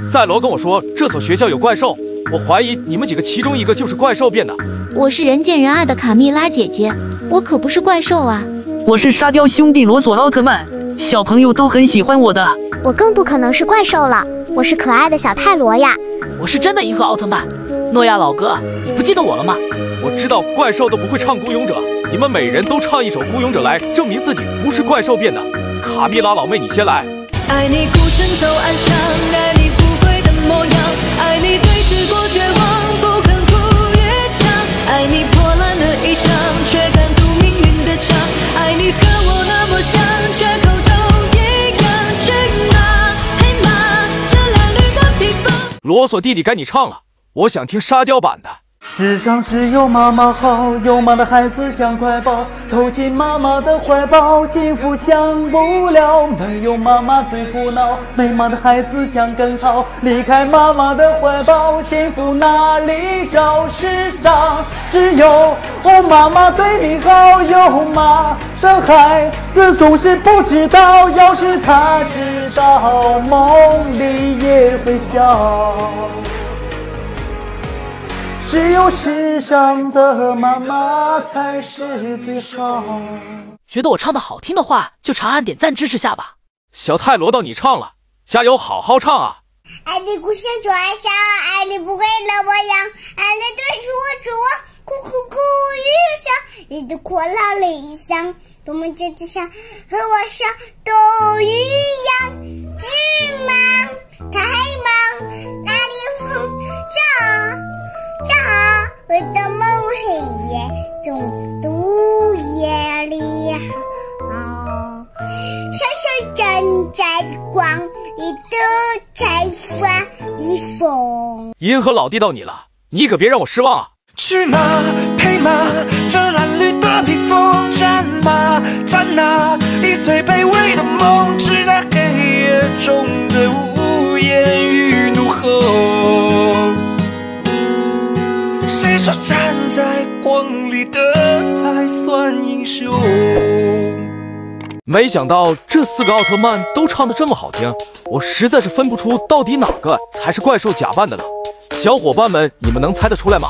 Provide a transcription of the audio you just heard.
赛罗跟我说这所学校有怪兽，我怀疑你们几个其中一个就是怪兽变的。我是人见人爱的卡蜜拉姐姐，我可不是怪兽啊！我是沙雕兄弟罗索奥特曼，小朋友都很喜欢我的。我更不可能是怪兽了，我是可爱的小泰罗呀！我是真的银河奥特曼，诺亚老哥，你不记得我了吗？我知道怪兽都不会唱孤勇者，你们每人都唱一首孤勇者来证明自己不是怪兽变的。卡蜜拉老妹，你先来。爱你孤身走暗巷，像，缺口都一样。骏马配马，这褴褛的披风。罗索弟弟该你唱了，我想听沙雕版的。世上只有妈妈好，有妈的孩子像块宝，投进妈妈的怀抱，幸福享不了。没有妈妈最苦恼，没妈的孩子像根草，离开妈妈的怀抱，幸福哪里找？世上只有妈妈对你好，有妈的孩子总是不知道，要是他知道，梦里也会笑。只有世上的妈妈才是最好。觉得我唱的好听的话，就长按点赞支持下吧。小泰罗到你唱了，加油，好好唱啊！爱你孤身走暗巷，爱你不会了模样，爱你对着我说苦苦苦遇上，你的阔老理想，多么真挚像和我想都一样。巨蟒这我的梦黑夜中毒夜里，哦，闪闪站在光里的绽放的风。银河老弟到你了，你可别让我失望啊！去马配马，这褴褛的披风，战马战哪？以最卑微的梦，直达黑夜中谁说站在光里的才算英雄？没想到这四个奥特曼都唱的这么好听，我实在是分不出到底哪个才是怪兽假扮的了。小伙伴们，你们能猜得出来吗？